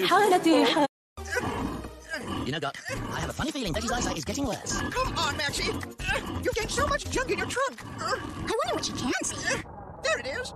حالتي You know, Doc, I have a funny feeling Betty's eyesight is getting worse. Come on, Maxie. You've got so much junk in your trunk. I wonder what you can see. There it is.